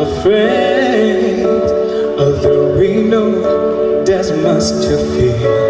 afraid of the real there's much to fear.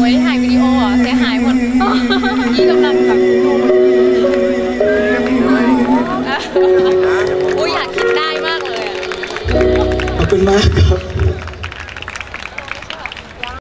ไว้ถ่ายวิดีโอเหรอเสียหายหมดพี่กำลังแบบโอ้ยอยากคิดได้มากเลยอะขอบคุณมากครับ